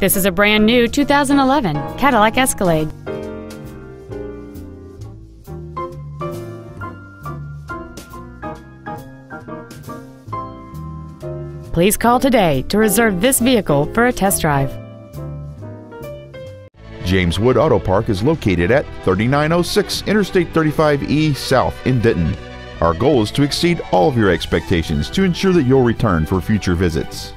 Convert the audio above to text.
This is a brand new 2011 Cadillac Escalade. Please call today to reserve this vehicle for a test drive. James Wood Auto Park is located at 3906 Interstate 35E South in Denton. Our goal is to exceed all of your expectations to ensure that you'll return for future visits.